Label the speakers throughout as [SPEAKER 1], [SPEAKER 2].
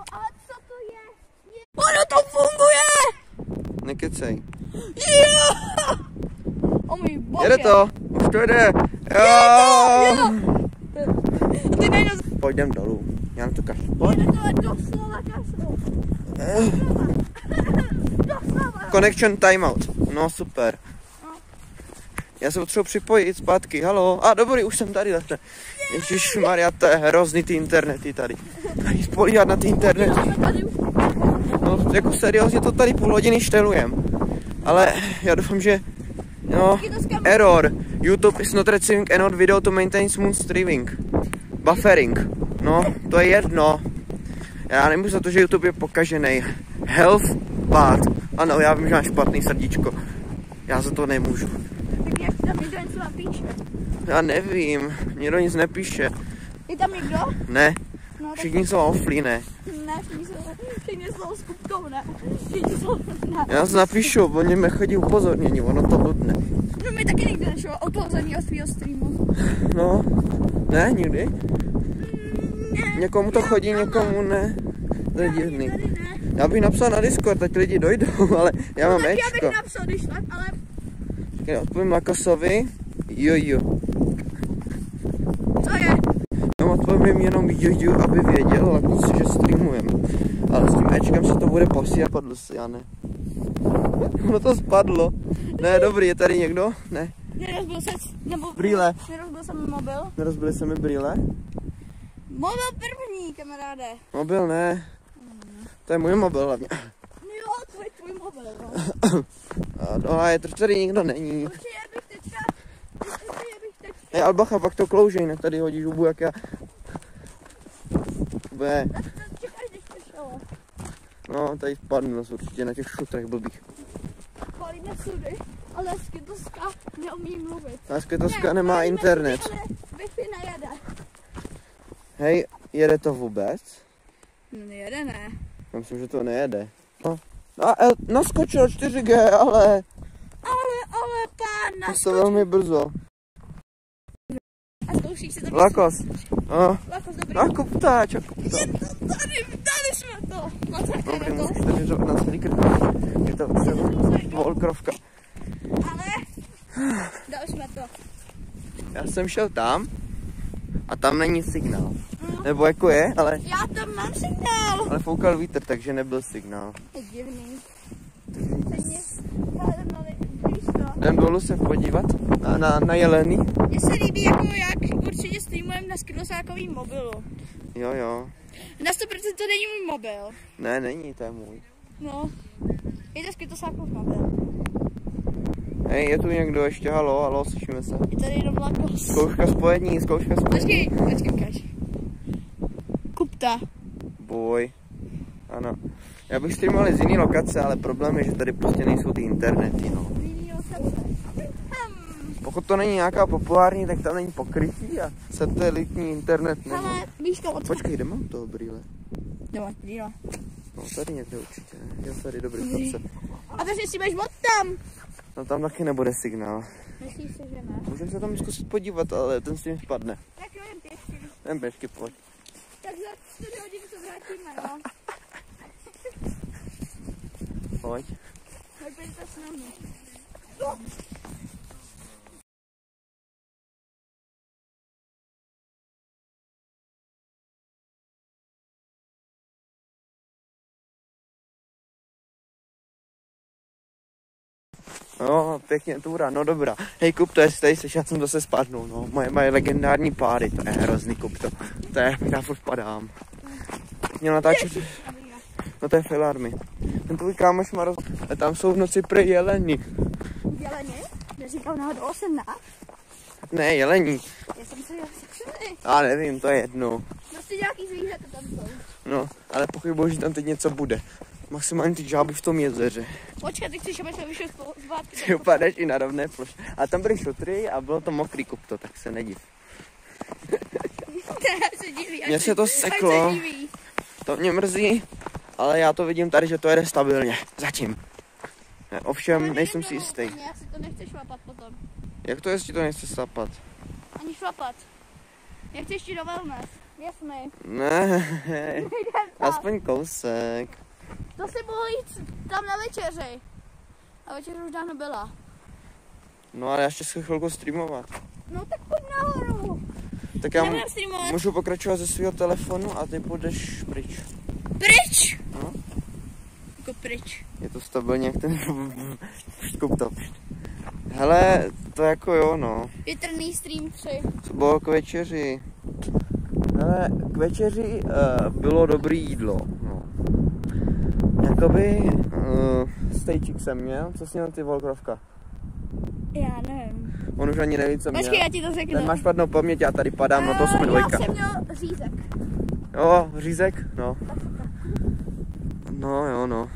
[SPEAKER 1] No ale co to je? je...
[SPEAKER 2] Ono to funguje!
[SPEAKER 3] Nekecej.
[SPEAKER 2] Jo! O můj bože.
[SPEAKER 3] Jede to, už to jede. Jo.
[SPEAKER 2] Ty najednou
[SPEAKER 3] Pojďem dolů. Já na to kašlu. Pojď.
[SPEAKER 1] Jede to doslova kašlu. Doslova.
[SPEAKER 3] Connection timeout. No super. Já se potřebuji připojit zpátky. Halo. A dobrý, už jsem tady zase. Ježíš Maria, to je hrozný ty internety tady. Tady spolíhat na ty internety. No, jako seriózně to tady půl hodiny štelujem. Ale já doufám, že... No, error. YouTube is not receiving enough video to maintain smooth streaming. Buffering. No, to je jedno. Já nemůžu za to, že YouTube je pokažený. Health bad. Ano, já vím, že mám špatný srdíčko. Já za to nemůžu.
[SPEAKER 1] Tam někdo něco napíše?
[SPEAKER 3] Já nevím, někdo nic nepíše.
[SPEAKER 1] Je tam někdo?
[SPEAKER 3] Ne,
[SPEAKER 1] No
[SPEAKER 3] všichni jsou offline.
[SPEAKER 1] ne, všichni jsou, všichni jsou s kupkou, ne? Všichni jsou, ne.
[SPEAKER 3] Já se napíšu, oni mi chodí upozornění, ono to blbne.
[SPEAKER 1] No mi taky někdo nešlo upozorní o svýho streamu.
[SPEAKER 3] No, ne, nikdy. Někomu to chodí, někomu ne. To je divný.
[SPEAKER 1] Ne.
[SPEAKER 3] Já bych napsal na Discord, ať lidi dojdou, ale já mám
[SPEAKER 1] Tak já
[SPEAKER 3] Ečko.
[SPEAKER 1] bych napsal, když tak, ale
[SPEAKER 3] Čekaj, Odpovím Lakosovi. Jo, jo.
[SPEAKER 1] co je?
[SPEAKER 3] No, odpovím jenom jo, jo, aby věděl Lakos, že streamujem. Ale s tím Ečkem se to bude posílat, padl si, já ne. Ono to spadlo. Ne, dobrý, je tady někdo? Ne.
[SPEAKER 1] Nerozbil se, nebo...
[SPEAKER 3] Brýle.
[SPEAKER 1] Nerozbil jsem mobil.
[SPEAKER 3] Nerozbily se mi brýle?
[SPEAKER 1] Mobil první, kamaráde.
[SPEAKER 3] Mobil ne. To je můj mobil hlavně.
[SPEAKER 1] Tvůj mobil, no.
[SPEAKER 3] No a je to tady nikdo není.
[SPEAKER 1] Určitě bych teďka, určitě bych teďka,
[SPEAKER 3] Hej, ale bacha, pak to kloužej, ne tady hodíš hubu, jak já.
[SPEAKER 1] Šlo.
[SPEAKER 3] No, tady spadnu zase určitě na těch šutrech blbých.
[SPEAKER 1] Chválíme sudy, ale skytoska neumí mluvit.
[SPEAKER 3] A Skytoska
[SPEAKER 1] Ne,
[SPEAKER 3] nemá internet.
[SPEAKER 1] sudy, ale Wi-Fi nejede.
[SPEAKER 3] Hej, jede to vůbec?
[SPEAKER 1] No nejede, ne.
[SPEAKER 3] Já myslím, že to nejede. No. A el, naskočil 4G, ale
[SPEAKER 1] Ale, ale pán
[SPEAKER 3] to
[SPEAKER 1] nás
[SPEAKER 3] se velmi brzo.
[SPEAKER 1] A zkoušíš si to
[SPEAKER 3] Lakos. No,
[SPEAKER 1] Lakos, dobrý.
[SPEAKER 3] a kuptáč, a kuptáč.
[SPEAKER 1] Tady, tady jsme to.
[SPEAKER 3] Dobrý,
[SPEAKER 1] to.
[SPEAKER 3] to vyřovat na celý krk. Je to třeba volkrovka.
[SPEAKER 1] Ale, dali jsme to.
[SPEAKER 3] Já jsem šel tam a tam není signál. Nebo jako je, ale,
[SPEAKER 1] Já tam mám signál.
[SPEAKER 3] ale foukal vítr, takže nebyl signál.
[SPEAKER 1] Je divný. Jdem
[SPEAKER 3] dolů se podívat na, na, na jeleny.
[SPEAKER 1] Mně se líbí, jako jak určitě streamujeme na skrosákovým mobilu.
[SPEAKER 3] Jo, jo.
[SPEAKER 1] Na 100% to není můj mobil.
[SPEAKER 3] Ne, není, to je můj.
[SPEAKER 1] No. Je to skrosákov mobil.
[SPEAKER 3] Hej, je tu někdo ještě, halo, halo, slyšíme se.
[SPEAKER 1] Je tady jenom lakos.
[SPEAKER 3] Zkouška spojení, zkouška spojení.
[SPEAKER 1] Počkej, počkej, ukáž. Kupta.
[SPEAKER 3] Boj. Ano. Já bych streamoval z jiný lokace, ale problém je, že tady prostě nejsou ty internety, no. Pokud to není nějaká populární, tak tam není pokrytí a satelitní internet nebo...
[SPEAKER 1] Ale víš to, od
[SPEAKER 3] Počkej, kde mám toho brýle?
[SPEAKER 1] Jdeme, brýle.
[SPEAKER 3] No tady někde určitě, ne? Jo, tady, dobrý,
[SPEAKER 1] Dobrý.
[SPEAKER 3] chlapce.
[SPEAKER 1] A takže si budeš od tam.
[SPEAKER 3] No tam taky nebude signál.
[SPEAKER 1] Myslíš si, že ne?
[SPEAKER 3] Můžeme se tam zkusit podívat, ale ten s tím spadne.
[SPEAKER 1] Tak jo, jen pěšky.
[SPEAKER 3] Jen běžky, pojď.
[SPEAKER 1] 4 hodiny se vrátíme, no.
[SPEAKER 3] Pojď.
[SPEAKER 1] Tak pojďte s námi.
[SPEAKER 3] No, pěkně túra, no dobrá. Hej, kup to, jestli tady slyš, já jsem zase spadnul, no. Moje, moje legendární páry, to je hrozný kup to. To je, já furt padám. Měl natáčet, no to je fail army. Ten tvůj kámoš má roz... A tam jsou v noci prý jeleni.
[SPEAKER 1] Jeleni? Neříkal náhodou 18?
[SPEAKER 3] Ne, jelení.
[SPEAKER 1] Já jsem se.
[SPEAKER 3] Já nevím, to je jedno.
[SPEAKER 1] Prostě nějaký zvířata tam jsou.
[SPEAKER 3] No, ale pochybuji, že tam teď něco bude. Maximálně ty žáby v tom jezeře.
[SPEAKER 1] Počkej, ty chceš, aby jsme vyšli zpátky.
[SPEAKER 3] Ty upadneš i na rovné ploše. A tam byly šutry a bylo to mokrý kupto, tak se nediv.
[SPEAKER 1] Ne, se diví.
[SPEAKER 3] Mně se to seklo.
[SPEAKER 1] se diví.
[SPEAKER 3] To mě mrzí, ale já to vidím tady, že to jede stabilně. Zatím. Ne, ovšem,
[SPEAKER 1] Ale
[SPEAKER 3] nejsem si jistý.
[SPEAKER 1] Ani já si to nechci šlapat potom.
[SPEAKER 3] Jak to, jestli to nechce sapat?
[SPEAKER 1] Ani šlapat. Jak chceš ti do wellness? Mi.
[SPEAKER 3] Ne, aspoň kousek.
[SPEAKER 1] To si mohl jít tam na večeři. A večeře už dávno byla.
[SPEAKER 3] No ale já ještě chci chvilku streamovat.
[SPEAKER 1] No tak pojď nahoru.
[SPEAKER 3] Tak já můžu pokračovat ze svého telefonu a ty půjdeš pryč.
[SPEAKER 1] Pryč.
[SPEAKER 3] No.
[SPEAKER 1] Jako pryč.
[SPEAKER 3] Je to stabilně jak ten škup to. Hele, to jako jo no.
[SPEAKER 1] Větrný stream 3.
[SPEAKER 3] Co bylo k večeři? Hele, k večeři uh, bylo dobrý jídlo. No. Jakoby uh, stejčík jsem měl, co jsi měl ty Volkrovka?
[SPEAKER 1] Já nevím.
[SPEAKER 3] On už ani neví, co měl.
[SPEAKER 1] Počkej, já ti to řeknu.
[SPEAKER 3] Ten má špatnou paměť, já tady padám, no to jsme
[SPEAKER 1] Eh,
[SPEAKER 3] dvojka.
[SPEAKER 1] Já jsem měl řízek.
[SPEAKER 3] Jo, řízek, no. No jo, no.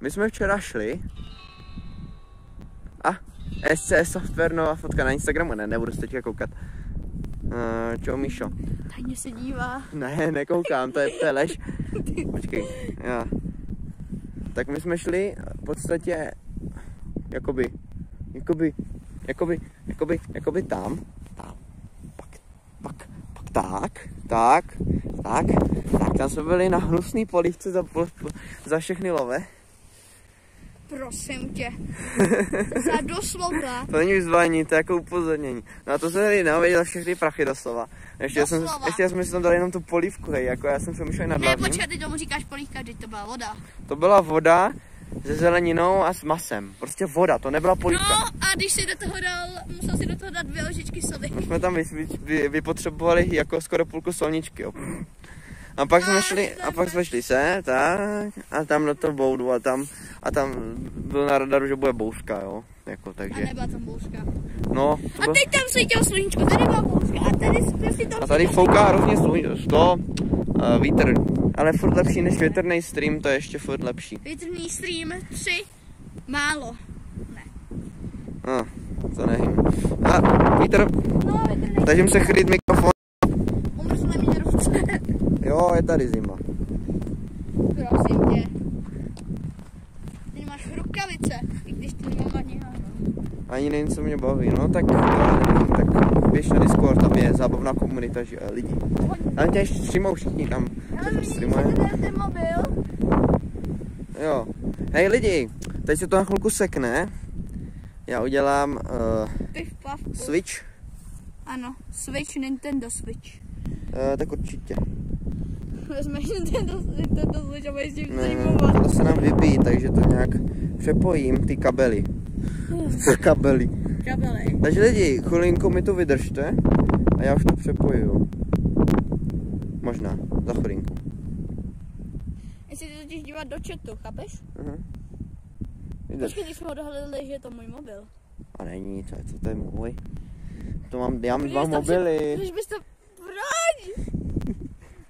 [SPEAKER 3] My jsme včera šli. A, SCS Software, nová fotka na Instagramu, ne, nebudu se teďka koukat. Uh, čau, Míšo.
[SPEAKER 1] Tajně se dívá.
[SPEAKER 3] Ne, nekoukám, to je, to je lež. Počkej, já. Tak my jsme šli v podstatě, jakoby, jakoby, jakoby, jakoby, jakoby tam, tam, pak, pak, pak tak, tak, tak, tak, tam jsme byli na hnusný polívce za, po- po- za všechny love.
[SPEAKER 1] Prosím tě. Za doslova.
[SPEAKER 3] To není vyzvání, to je jako upozornění. No a to jsme tady neověděli za všechny prachy doslova. Ještě, jsem,
[SPEAKER 1] Doslova.
[SPEAKER 3] ještě jsme si tam dali jenom tu polívku, hej, jako já jsem přemýšlel nad
[SPEAKER 1] Ne,
[SPEAKER 3] hlavním.
[SPEAKER 1] počkej, ty tomu říkáš polívka, když to byla voda.
[SPEAKER 3] To byla voda se zeleninou a s masem. Prostě voda, to nebyla polívka.
[SPEAKER 1] No a když si do toho dal, musel si do toho dát dvě lžičky soli.
[SPEAKER 3] My jsme tam vy, vy, vy, vypotřebovali jako skoro půlku solničky, jo. A pak jsme šli, a pak jsme šli se, tak, a tam na to boudu a tam, a tam byl na radaru, že bude bouřka, jo. Jako,
[SPEAKER 1] A
[SPEAKER 3] takže,
[SPEAKER 1] nebyla tam bouřka.
[SPEAKER 3] no, to
[SPEAKER 1] A
[SPEAKER 3] bylo,
[SPEAKER 1] teď tam svítilo sluníčko, tady byla bouřka. A tady prostě tam
[SPEAKER 3] a tady fouká hrozně sluň, to, uh, vítr, ale furt lepší než větrný stream, to je ještě furt lepší.
[SPEAKER 1] Větrný stream 3. Málo.
[SPEAKER 3] No, to nevím. A vítr,
[SPEAKER 1] No, větrný
[SPEAKER 3] takže se chrlit mikrofon.
[SPEAKER 1] umrzly mě ruce.
[SPEAKER 3] Jo, je tady zima.
[SPEAKER 1] Prosím tě. Rukavice, i když ty nemám ani háno.
[SPEAKER 3] Ani nevím, co mě baví. No tak, nevím, tak běž na Discord, tam je zábavná komunita že, eh, lidí. Tam tě ještě streamou všichni tam. Streamuje.
[SPEAKER 1] ten, mobil,
[SPEAKER 3] Jo. Hej lidi, teď se to na chvilku sekne. Já udělám uh. Switch.
[SPEAKER 1] Ano, Switch, Nintendo Switch.
[SPEAKER 3] Uh, tak určitě.
[SPEAKER 1] Vezmeš Nintendo, Nintendo Switch a budeš tím streamovat.
[SPEAKER 3] tohle se nám vybíjí, takže to nějak přepojím, ty kabely. kabely.
[SPEAKER 1] Kabely.
[SPEAKER 3] Takže lidi, chvilinku mi to vydržte a já už to přepojuju. Možná, za chvilinku.
[SPEAKER 1] Jestli ty totiž dívat do chatu, chápeš?
[SPEAKER 3] Mhm. Vydrž.
[SPEAKER 1] Počkej, když jsme odhalili, že je to můj mobil.
[SPEAKER 3] A není, to je, to, to je můj. To mám, já mám dva mobily.
[SPEAKER 1] Když bys to... Proč?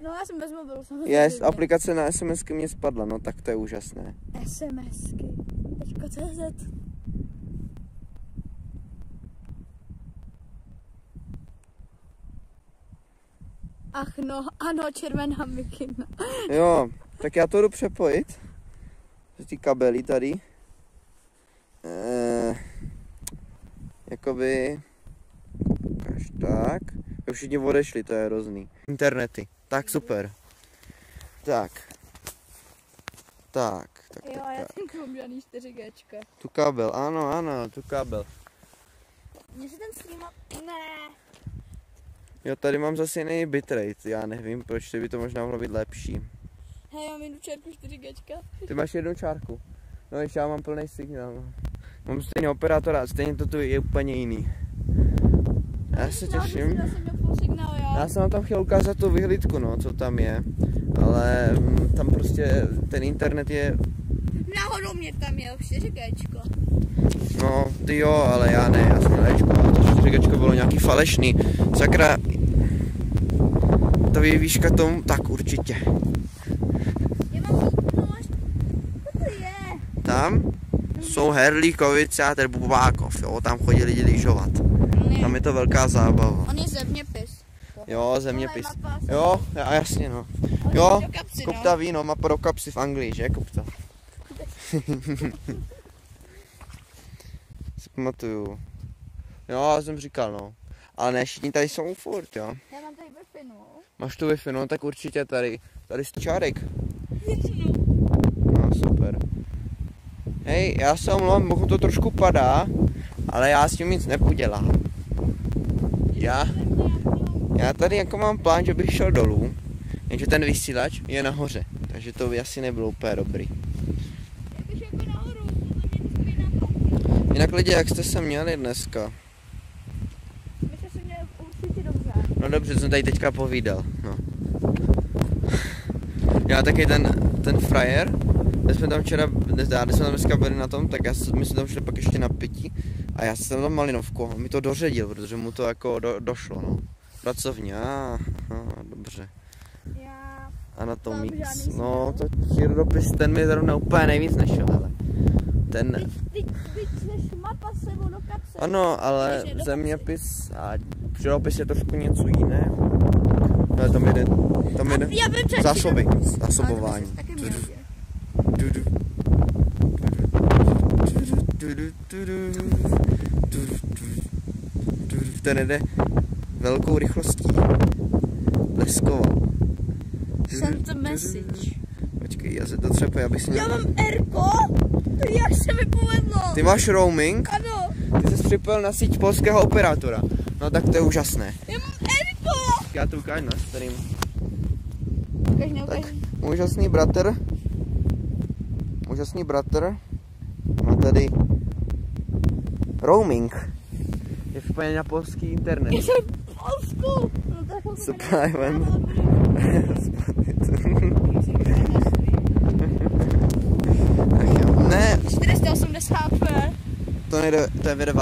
[SPEAKER 1] No já jsem bez mobilu samozřejmě.
[SPEAKER 3] Yes, aplikace na SMSky mě spadla, no tak to je úžasné.
[SPEAKER 1] SMSky. Tečko CZ. Ach no, ano, červená mikina.
[SPEAKER 3] Jo, tak já to jdu přepojit. Ty kabely tady. Eh, jakoby... Až tak. Jo, všichni odešli, to je hrozný. Internety. Tak super. Tak. Tak, tak,
[SPEAKER 1] Jo,
[SPEAKER 3] tak,
[SPEAKER 1] já
[SPEAKER 3] tak.
[SPEAKER 1] jsem žádný 4G.
[SPEAKER 3] Tu kabel, ano, ano, tu kabel.
[SPEAKER 1] Mně se ten stream... Ne.
[SPEAKER 3] Jo, tady mám zase jiný bitrate, já nevím, proč by to možná mohlo být lepší.
[SPEAKER 1] Hej, mám jednu čerku 4G.
[SPEAKER 3] Ty máš jednu čárku. No ještě já mám plný signál. no. Mám stejný operátora stejně to tu je úplně jiný. Já se těším.
[SPEAKER 1] Jsem. Já
[SPEAKER 3] jsem vám tam chtěl ukázat tu vyhlídku, no, co tam je. Ale mm, tam prostě ten internet je,
[SPEAKER 1] Náhodou mě tam měl 4G.
[SPEAKER 3] no ty jo, ale já ne, já jsem na Ečko, a to 4G bylo nějaký falešný. Sakra, ta výška tomu, tak určitě.
[SPEAKER 1] No, to je?
[SPEAKER 3] Tam jsou Herlíkovice a ten Bubákov, jo, tam chodí lidi lyžovat.
[SPEAKER 1] Je,
[SPEAKER 3] Tam je to velká zábava.
[SPEAKER 1] on je zeměpis.
[SPEAKER 3] Jo, zeměpis. Jo, jasně no. Jo,
[SPEAKER 1] je
[SPEAKER 3] Kupta
[SPEAKER 1] no.
[SPEAKER 3] víno, má pro kapsy v Anglii, že Kupta? si pamatuju. Jo, já jsem říkal no. Ale ne, všichni tady jsou furt, jo.
[SPEAKER 1] Já mám tady wi no.
[SPEAKER 3] Máš tu Wi-Fi, no tak určitě tady, tady čárek. No super. Hej, já se omlouvám, bohu to trošku padá, ale já s tím nic nepodělám. Já, já tady jako mám plán, že bych šel dolů, jenže ten vysílač je nahoře, takže to by asi nebylo úplně dobrý.
[SPEAKER 1] Jakož jako nahoru, podle mě to stojí na
[SPEAKER 3] Jinak lidi, jak jste se měli dneska?
[SPEAKER 1] My jsme se měli určitě dobře.
[SPEAKER 3] No dobře, jsem tady teďka povídal, no. Já taky ten, ten frajer, my jsme tam včera, když jsme tam dneska byli na tom, tak já, my jsme tam šli pak ještě na pití a já jsem tam malinovku, a on mi to doředil, protože mu to jako do, došlo, no. Pracovně, a, dobře.
[SPEAKER 1] Já...
[SPEAKER 3] A na to
[SPEAKER 1] Tam
[SPEAKER 3] mít,
[SPEAKER 1] žádný
[SPEAKER 3] no to přírodopis, ten mi zrovna úplně nejvíc nešel, ale. Ten,
[SPEAKER 1] Teď, teď, teď jsi mapa s sebou do kapse.
[SPEAKER 3] ano, ale
[SPEAKER 1] Takže
[SPEAKER 3] zeměpis a přírodopis je trošku něco jiného. No, tam jde, tam jde
[SPEAKER 1] Já
[SPEAKER 3] zásoby, zásobování.
[SPEAKER 1] Měl.
[SPEAKER 3] Ten jde velkou rychlostí. Leskovou.
[SPEAKER 1] Send the message.
[SPEAKER 3] Počkej, já se to třeba, abych si
[SPEAKER 1] Já
[SPEAKER 3] nějak...
[SPEAKER 1] mám Erko? Jak se mi povedlo?
[SPEAKER 3] Ty máš roaming?
[SPEAKER 1] Ano,
[SPEAKER 3] Ty jsi připojil na síť polského operátora. No tak to je úžasné.
[SPEAKER 1] já mám Erko!
[SPEAKER 3] Já to ukážu na stream.
[SPEAKER 1] Ukaž, neukaž.
[SPEAKER 3] Tak, úžasný bratr. Úžasný bratr. Má tady roaming. Je připojený na polský internet.
[SPEAKER 1] Já jsem v Polsku. No tak
[SPEAKER 3] 280
[SPEAKER 1] p.
[SPEAKER 3] To nejde, to je vede.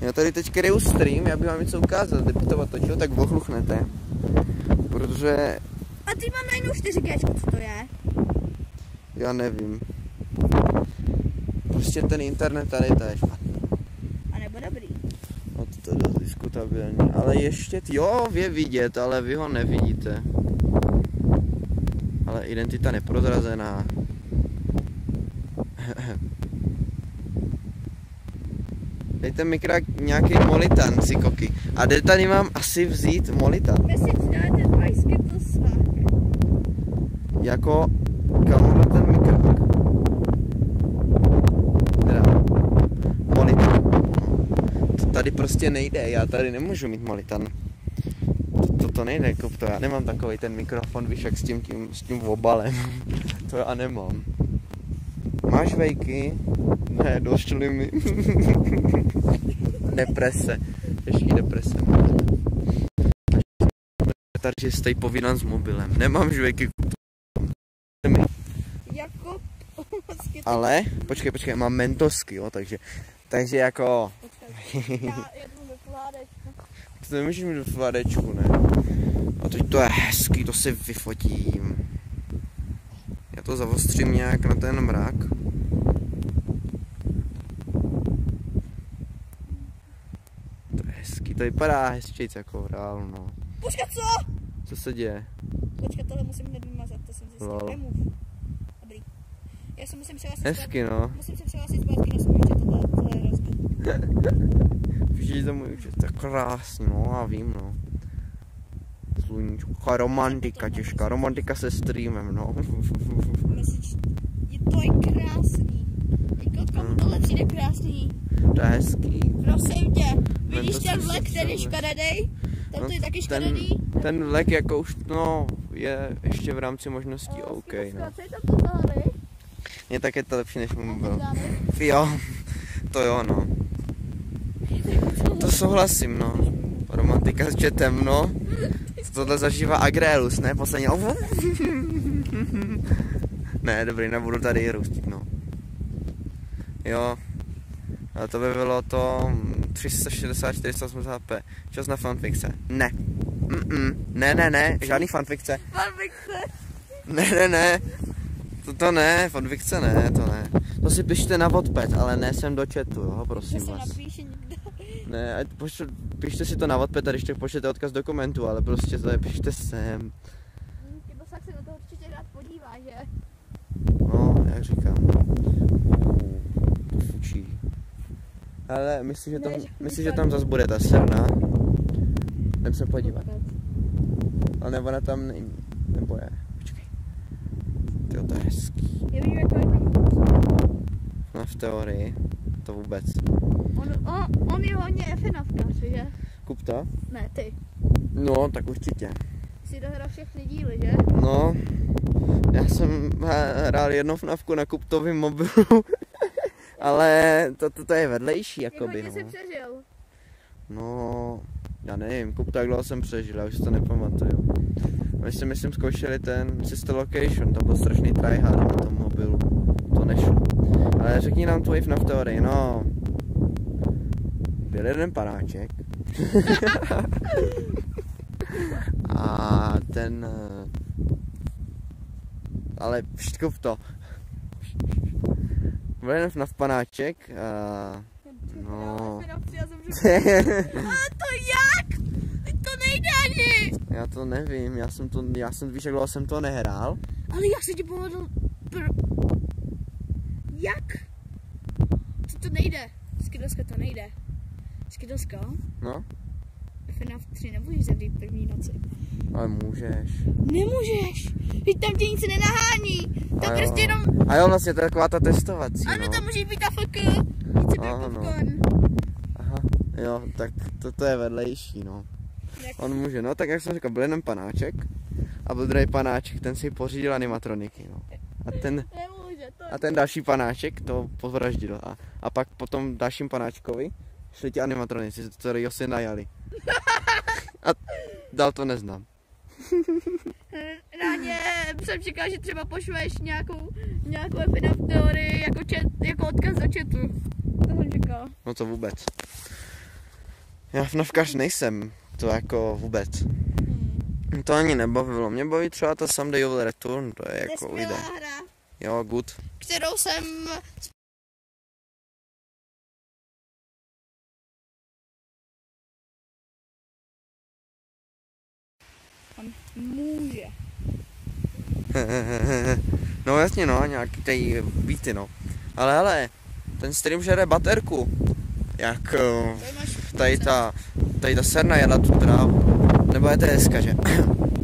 [SPEAKER 3] Já tady teď kryju stream, já bych vám něco ukázal, kdyby to otočil, tak ochluchnete. Protože...
[SPEAKER 1] A ty mám najednou 4G, co to je?
[SPEAKER 3] Já nevím. Prostě ten internet tady, to je špatný.
[SPEAKER 1] A nebo dobrý.
[SPEAKER 3] No to, je dost diskutabilní, ale ještě, jo, je vidět, ale vy ho nevidíte. Ale identita neprozrazená. Dejte mi krát nějaký molitan, si koky. A kde tady mám asi vzít molitan? Jako, kam ten mikrofon? Teda, molitan. To tady prostě nejde, já tady nemůžu mít molitan. To, to nejde, jako to já nemám takový ten mikrofon, víš, jak s tím, tím, s tím obalem. to já nemám. Máš vejky? Ne, došli mi. deprese. Těžký deprese. Takže stojí povídám s mobilem. Nemám žvejky.
[SPEAKER 1] Jako.
[SPEAKER 3] Ale, počkej, počkej, mám mentosky, jo, takže, takže jako,
[SPEAKER 1] Počkej, Já jedu ve pládečku.
[SPEAKER 3] to nemůžeš mít v vadečku, ne? A teď to je hezký, to si vyfotím. Já to zavostřím nějak na ten mrak. To je hezký, to vypadá hezčejc jako v reálu, no.
[SPEAKER 1] Počkat, co?
[SPEAKER 3] Co se děje?
[SPEAKER 1] Počkat, tohle musím hned vymazat, to jsem zjistil.
[SPEAKER 3] Lol.
[SPEAKER 1] Remove. Dobrý. Já se musím přihlásit
[SPEAKER 3] Hezky, no.
[SPEAKER 1] Musím se přihlásit zpátky na svůj účet, tohle, tohle je rozdíl.
[SPEAKER 3] Vidíš to můj účet, to je krásný, no, já vím, no. Sluníčko, romantika těžká, romantika se streamem, no.
[SPEAKER 1] Je to je krásný. Jako komu
[SPEAKER 3] Mm.
[SPEAKER 1] tohle přijde krásný?
[SPEAKER 3] To je hezký.
[SPEAKER 1] Prosím tě,
[SPEAKER 3] Men
[SPEAKER 1] vidíš
[SPEAKER 3] to
[SPEAKER 1] ten vlek, který je škaredej? Ten to je taky
[SPEAKER 3] ten,
[SPEAKER 1] škaredý?
[SPEAKER 3] ten vlek jako už, no, je ještě v rámci možností OK, no. Mně tak je to lepší než můj mobil. Jo, to jo, no. To souhlasím, no. Romantika s četem, no. Tohle zažívá Agrelus, ne? Posledně. ne, dobrý, nebudu tady růstit, no. Jo. A to by bylo to 360 480p. Čas na fanfikce. Ne. Mm-mm. Ne, ne, ne, žádný fanfikce.
[SPEAKER 1] Viktor.
[SPEAKER 3] Ne, ne, ne. To, to ne, fanfikce ne, to ne. To si pište na Wattpad, ale ne sem do chatu, jo,
[SPEAKER 1] To
[SPEAKER 3] prosím
[SPEAKER 1] se
[SPEAKER 3] vás.
[SPEAKER 1] napíše někdo.
[SPEAKER 3] Ne, ať pošle, pište si to na Wattpad a když tak pošlete odkaz do komentu, ale prostě to je, pište sem.
[SPEAKER 1] Nebo se na to určitě rád podívá, že?
[SPEAKER 3] No, jak říkám. To fučí. Ale myslím, že tam,
[SPEAKER 1] Ne,
[SPEAKER 3] myslím, že tam zase bude ta srna. Jdem se podívat. Ale nebo ona tam není. Nebo je. Počkej. Tyjo, to je hezký. No v teorii. To vůbec.
[SPEAKER 1] On, on, on je hodně FNAFkař, že?
[SPEAKER 3] Kup to?
[SPEAKER 1] Ne, ty.
[SPEAKER 3] No, tak určitě.
[SPEAKER 1] Jsi dohrál všechny díly, že?
[SPEAKER 3] No, já jsem h- hrál jednou FNAFku na kuptovém mobilu, ale to, to, to je vedlejší,
[SPEAKER 1] Jak
[SPEAKER 3] jakoby,
[SPEAKER 1] jsi
[SPEAKER 3] no.
[SPEAKER 1] přežil?
[SPEAKER 3] No, já nevím, kup tak dlouho jsem přežil, já už si to nepamatuju. My jsme, myslím, zkoušeli ten Sister Location, to byl strašný tryhard na tom mobilu. To nešlo. Ale řekni nám tvůj FNAF teorii, no. Byl jeden panáček. A ten... eh, Ale škup to. Jeden FNAF panáček a... No.
[SPEAKER 1] Ale to jak? To nejde ani!
[SPEAKER 3] Já to nevím, já jsem to, já jsem, víš, jak dlouho jsem to nehrál.
[SPEAKER 1] Ale jak se ti povedl? Pr... Jak? To to nejde. Skidoska to nejde. Skidoska?
[SPEAKER 3] No,
[SPEAKER 1] FNAF 3 nebudeš zavřít první noci.
[SPEAKER 3] Ale můžeš.
[SPEAKER 1] Nemůžeš! Teď tam tě nic nenahání!
[SPEAKER 3] A
[SPEAKER 1] To
[SPEAKER 3] jo.
[SPEAKER 1] prostě jenom...
[SPEAKER 3] A jo, vlastně to je taková ta testovací,
[SPEAKER 1] Ano,
[SPEAKER 3] no.
[SPEAKER 1] tam může být AFK. Nic se
[SPEAKER 3] Ano.
[SPEAKER 1] popcorn.
[SPEAKER 3] Aha, jo, tak to, to je vedlejší, no.
[SPEAKER 1] Jak-
[SPEAKER 3] On může, no, tak jak jsem říkal, byl jeden panáček a byl druhý panáček, ten si pořídil animatroniky, no. A ten,
[SPEAKER 1] Nemůže, to...
[SPEAKER 3] a ten další panáček to povraždil. A, a pak potom dalším panáčkovi šli ti animatronici, který si najali. A dál to neznám.
[SPEAKER 1] Ráně jsem čekal, že třeba pošleš nějakou, nějakou FNAF teorii jako, chat, jako odkaz do chatu. To jsem čekal.
[SPEAKER 3] No to vůbec. Já FNAFkař nejsem, to jako vůbec.
[SPEAKER 1] Hmm.
[SPEAKER 3] To ani nebavilo. Mě baví třeba ta Someday Return, to je jako
[SPEAKER 1] hra,
[SPEAKER 3] Jo, good.
[SPEAKER 1] kterou jsem On může.
[SPEAKER 3] no jasně no, nějaký tady beaty no. Ale hele, ten stream žere baterku. Jak eh,
[SPEAKER 1] Tady
[SPEAKER 3] ta, tady ta serna jela tu trávu. Nebo je to dneska, že?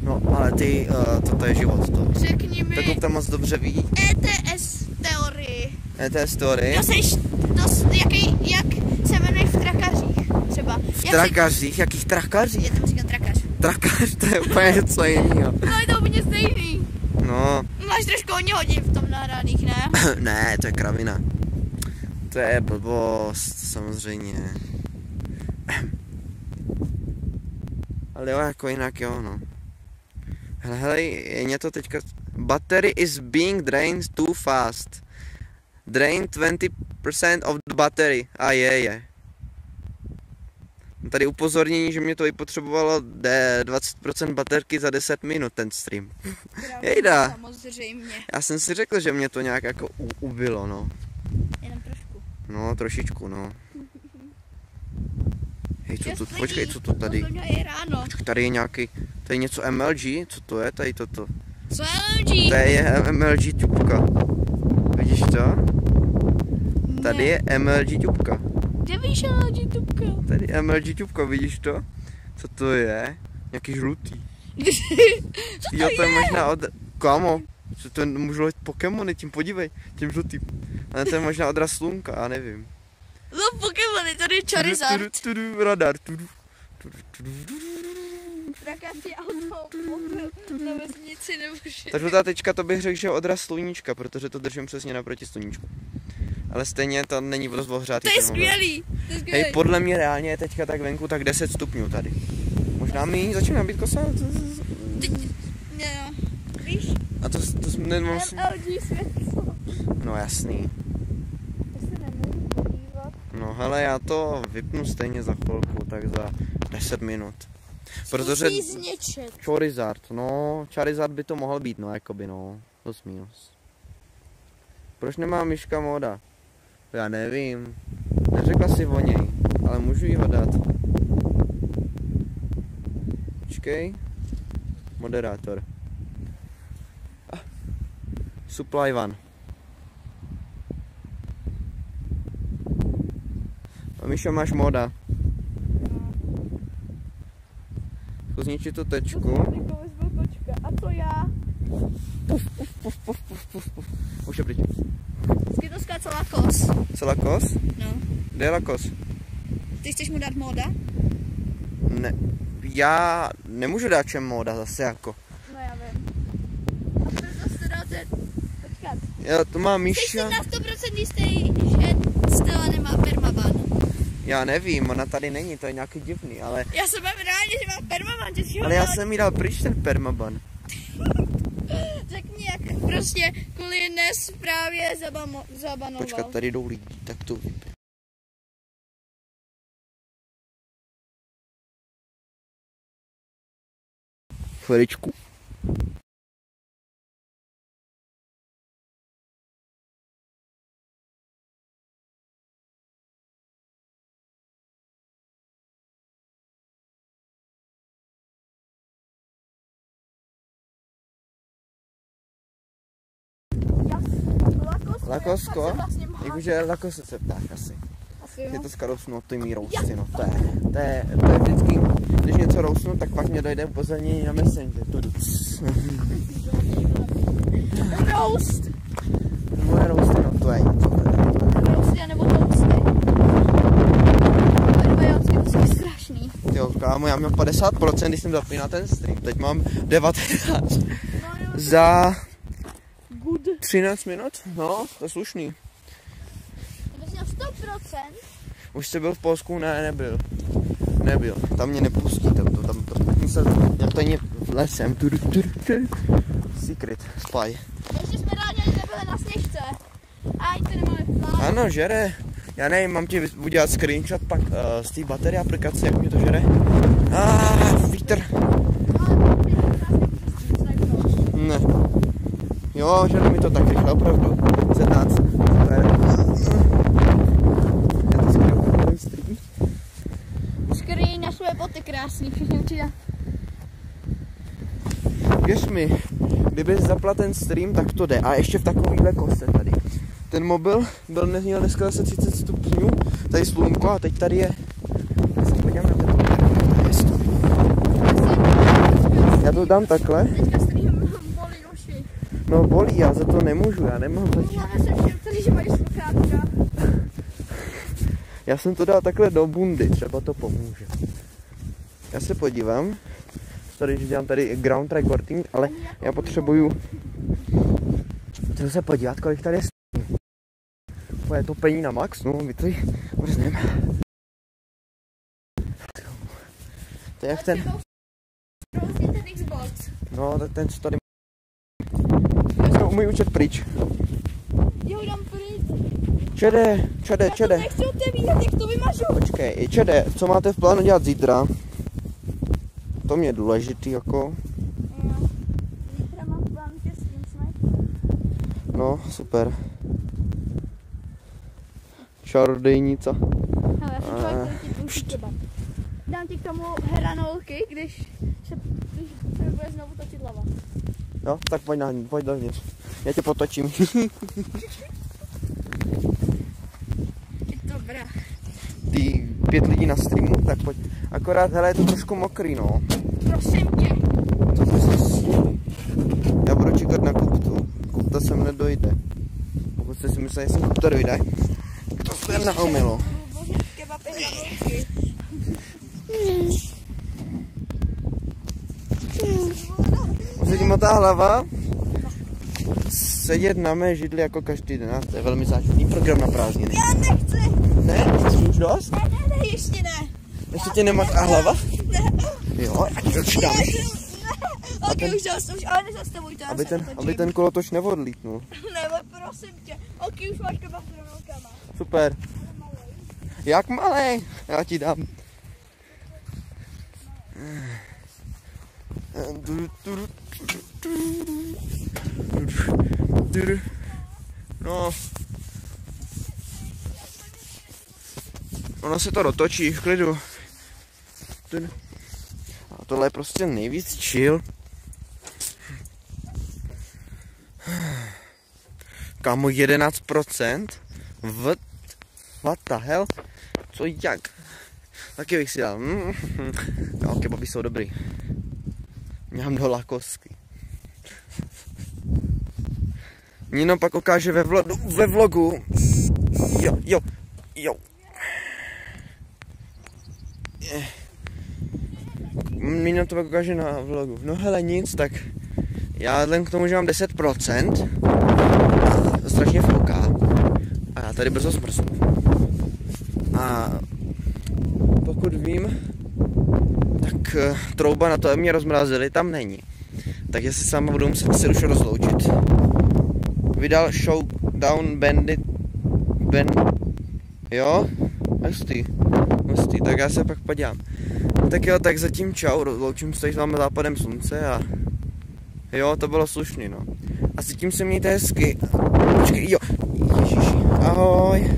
[SPEAKER 3] No, ale ty, uh, to, to je život, to.
[SPEAKER 1] Řekni mi
[SPEAKER 3] Tak to moc dobře ví.
[SPEAKER 1] ETS teorii.
[SPEAKER 3] ET story.
[SPEAKER 1] To seš, to, jaký, jak se jmenuje v trakařích třeba.
[SPEAKER 3] V
[SPEAKER 1] Jak
[SPEAKER 3] trakařích, jakých trakařích?
[SPEAKER 1] Je tam říkat trakař.
[SPEAKER 3] Trakař, to je úplně něco jiného.
[SPEAKER 1] No je to úplně stejný.
[SPEAKER 3] No,
[SPEAKER 1] Máš trošku hodně hodin v tom nahraných, ne?
[SPEAKER 3] ne, to je kravina. To je blbost, samozřejmě. Ale jo, jako jinak jo, no. Hele, hele, je mě to teďka... Battery is being drained too fast. Drain 20% of the battery. A je, je. Tady upozornění, že mě to vypotřebovalo de- 20% baterky za 10 minut, ten stream. Jejda.
[SPEAKER 1] Samozřejmě.
[SPEAKER 3] Já jsem si řekl, že mě to nějak jako u- ubilo, no.
[SPEAKER 1] Jenom trošku.
[SPEAKER 3] No, trošičku, no. Hej, co tu, počkej, co to tady?
[SPEAKER 1] To je ráno.
[SPEAKER 3] Tady je nějaký, tady je něco MLG, co to je, tady toto?
[SPEAKER 1] Co je LG?
[SPEAKER 3] To je MLG tubka. Vidíš to? Tady je MLG tubka.
[SPEAKER 1] Kde víš LG tubka?
[SPEAKER 3] Tady je MLG tubka, vidíš to? Co to je? Nějaký žlutý.
[SPEAKER 1] Co
[SPEAKER 3] Jo, to je možná od... Kámo, co to je, můžu lovit Pokémony, tím podívej, tím žlutým. Ale to je možná odraz slunka, já nevím.
[SPEAKER 1] No Pokémony, tady je Charizard.
[SPEAKER 3] Tudu, tudu, tudu, radar, tudu. Tudu, tudu, tudu.
[SPEAKER 1] Auto na vesnici nemůže.
[SPEAKER 3] Ta žlutá tečka, to bych řekl, že je odraz sluníčka, protože to držím přesně naproti sluníčku. Ale stejně to není dost ohřátý.
[SPEAKER 1] To je skvělý. To je skvělý.
[SPEAKER 3] Hej, podle mě reálně je teďka tak venku tak 10 stupňů tady. Možná mi začíná být kosa.
[SPEAKER 1] Ne, no. Víš?
[SPEAKER 3] A to, to, nemám si...
[SPEAKER 1] LG světlo.
[SPEAKER 3] No jasný. No hele, já to vypnu stejně za chvilku, tak za 10 minut. Protože. Charizard, no, Charizard by to mohl být, no, jakoby, no, plus minus. Proč nemá myška moda? Já nevím. Neřekla si o něj, ale můžu jí ho dát. Počkej. Moderátor. Ah. Supply one. Míšo, máš moda. Zkus zničit tu tečku.
[SPEAKER 2] A to já.
[SPEAKER 3] Už je pryč.
[SPEAKER 1] Skytoská celá kos.
[SPEAKER 3] Celá kos?
[SPEAKER 1] No.
[SPEAKER 3] Kde je lakos?
[SPEAKER 1] Ty chceš mu dát moda?
[SPEAKER 3] Ne. Já nemůžu dát čem moda zase jako.
[SPEAKER 1] No já vím. A proč zase dáte... Počkat.
[SPEAKER 3] Já to má
[SPEAKER 1] Jsi
[SPEAKER 3] Míša.
[SPEAKER 1] si na 100% jistý, že Stella nemá permaban?
[SPEAKER 3] Já nevím, ona tady není, to je nějaký divný, ale...
[SPEAKER 1] Já jsem vám rádi, že má permaban, že
[SPEAKER 3] Ale já jsem jí dal pryč ten permaban.
[SPEAKER 1] Prostě kvůli nesprávě zabamo, zabanoval.
[SPEAKER 3] Počkat, tady jdou lidi, tak to vypne. Chviličku.
[SPEAKER 1] Lakosko,
[SPEAKER 3] Lakosko? Jakože lakos se ptáš asi.
[SPEAKER 1] Asi
[SPEAKER 3] Je to skarousnu ty mý rousty, no to je, to je, to je vždycky, když něco rousnu, tak pak mě dojde upozornění na Messenger. Tu duc.
[SPEAKER 1] Roast.
[SPEAKER 3] Moje rousty, no to je něco.
[SPEAKER 1] Roasty nebo toasty. Antibiotiky to jsou strašný.
[SPEAKER 3] Jo, kámo, já měl 50%, když jsem zapínal ten stream. Teď mám 19.
[SPEAKER 1] No.
[SPEAKER 3] Za
[SPEAKER 1] Good.
[SPEAKER 3] 13 minut? No, to je slušný.
[SPEAKER 1] To jsi na 100%.
[SPEAKER 3] Už jsi byl v Polsku? Ne, nebyl. Nebyl. Tam mě nepustí, tam to, tam to musel, jak to je lesem. Tur, tur, tur. Secret, spy.
[SPEAKER 1] Ještě jsme rádi, že nebyli na sněžce. Aj, ty nemáme plán.
[SPEAKER 3] Ano, žere. Já nevím, mám ti udělat screenshot pak uh, z té baterie aplikace, jak mi to žere. Ah, vítr. Ne. Jo, žere mi to tak rychle, opravdu. 17. Super. Je to skvělý takový stream.
[SPEAKER 1] Skryj na své boty krásný, všichni určitě.
[SPEAKER 3] Věř mi, kdyby zapla ten stream, tak to jde. A ještě v takovýhle kose tady. Ten mobil byl měl dneska zase 30 stupňů, tady slunko a teď tady je... Já se podívám na ten Já to dám takhle.
[SPEAKER 1] Teďka stream bolí uši.
[SPEAKER 3] No bolí, já za to nemůžu, já nemám
[SPEAKER 1] sluchátka.
[SPEAKER 3] Já jsem to dal takhle do bundy, třeba to pomůže. Já se podívám, tady, že dělám tady ground recording, ale já potřebuju chci se podívat, kolik tady je stupňů. To je topení na max, no, vy tady mrznem. To je jak ten,
[SPEAKER 1] Prostě
[SPEAKER 3] no, tak ten, co tady můj účet pryč.
[SPEAKER 1] Jo, dám pryč.
[SPEAKER 3] Čede, čede,
[SPEAKER 1] Já to
[SPEAKER 3] čede.
[SPEAKER 1] nechci otevírat, jak to vymažu.
[SPEAKER 3] Počkej, čede, co máte v plánu dělat zítra? To mě je důležitý, jako.
[SPEAKER 1] Jo. Zítra mám plán tě s tím.
[SPEAKER 3] No, super. Čarodejnica.
[SPEAKER 1] Hele, já jsem člověk, který ti. Dám ti k tomu hranolky, když se, když se bude znovu točit hlava.
[SPEAKER 3] Jo, tak pojď, na, pojď dovnitř. Já tě potočím.
[SPEAKER 1] Dobrá.
[SPEAKER 3] Ty pět lidí na streamu, tak pojď. Akorát, hele, je to trošku mokrý, no.
[SPEAKER 1] Prosím tě.
[SPEAKER 3] Co to zase? Já budu čekat na kuptu. Kupta sem nedojde. Pokud jste si mysleli, že sem kupta dojde, to se na omylo.
[SPEAKER 1] Bože, kebab i hranolky.
[SPEAKER 3] Motá hlava? Sedět na mé židli jako každý den, a to je velmi záživný program na prázdniny.
[SPEAKER 1] Já nechci.
[SPEAKER 3] Ne, jsi už dost?
[SPEAKER 1] Ne, ne, ne, ještě ne.
[SPEAKER 3] Ještě tě nemotá hlava?
[SPEAKER 1] Ne.
[SPEAKER 3] Jo, ať to dám.
[SPEAKER 1] Ok,
[SPEAKER 3] ten-
[SPEAKER 1] už dost, už, ale nezastavuj to, já
[SPEAKER 3] Aby ten, aby ten kolotoč neodlítnul.
[SPEAKER 1] Nebo prosím tě. Ok, už máš kebab s hranolkama.
[SPEAKER 3] Super. Jak malý? Já ti dám. No. Ono se to dotočí v klidu. A tohle je prostě nejvíc chill. Kámo, 11%? What, what the hell? Co jak? Taky bych si dal. Mm, jo, kebaby jsou dobrý. Mám do lakosky. Nino pak ukáže ve, vlo, ve vlogu. Jo, jo, jo. Nino to pak ukáže na vlogu. No hele nic, tak já vzhledem k tomu, že mám 10%, to strašně fouká. A já tady brzo zmrznu. A pokud vím, tak uh, trouba na to, aby mě rozmrazili, tam není. Tak jestli sama budu muset asi už rozloučit. Vydal Showdown Bandit... Ben... Jo? Hustý. Hustý, tak já se pak podívám. Tak jo, tak zatím čau, rozloučím se s vámi západem slunce a... Jo, to bylo slušný, no. A s tím se mějte hezky. Počkej, jo. Ježiši. Ahoj.